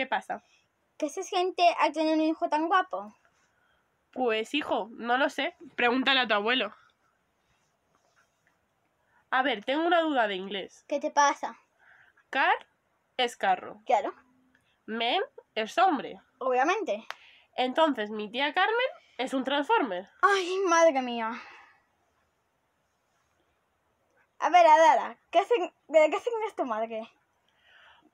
¿Qué pasa? ¿Qué se siente al tener un hijo tan guapo? Pues hijo, no lo sé. Pregúntale a tu abuelo. A ver, tengo una duda de inglés. ¿Qué te pasa? Car es carro. Claro, Men es hombre. obviamente. Entonces mi tía Carmen es un transformer. Ay, madre mía. A ver, Adara, ¿qué ¿de qué signo es tu madre?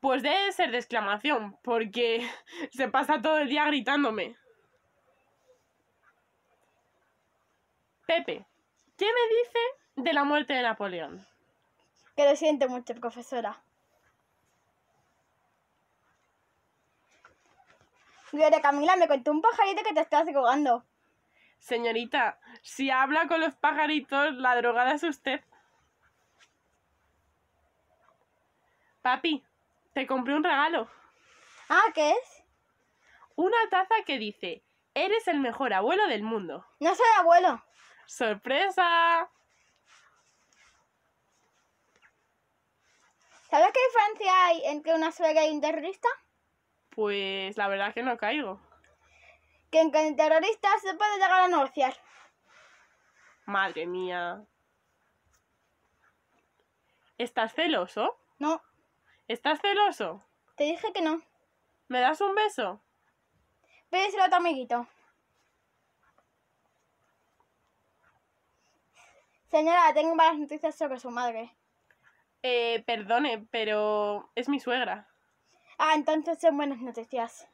Pues debe ser de exclamación, porque se pasa todo el día gritándome. Pepe, ¿qué me dice de la muerte de Napoleón? Que lo siento mucho, profesora. Gloria Camila, me contó un pajarito que te estás drogando. Señorita, si habla con los pajaritos, la drogada es usted. Papi, te compré un regalo. Ah, ¿qué es? Una taza que dice, eres el mejor abuelo del mundo. No soy abuelo. ¡Sorpresa! ¿Sabes qué diferencia hay entre una suegra y un terrorista? Pues la verdad que no caigo. Que en el terrorista se puede llegar a negociar. Madre mía. ¿Estás celoso? No, ¿Estás celoso? te dije que no. ¿Me das un beso? Pídeselo a tu amiguito. Señora, tengo malas noticias sobre su madre. Eh, perdone, pero es mi suegra. Ah, entonces son buenas noticias.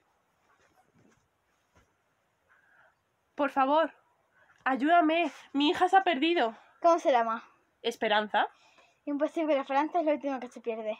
Por favor, ayúdame. Mi hija se ha perdido. ¿Cómo se llama? ¿Esperanza? Imposible, Francia es lo último que se pierde.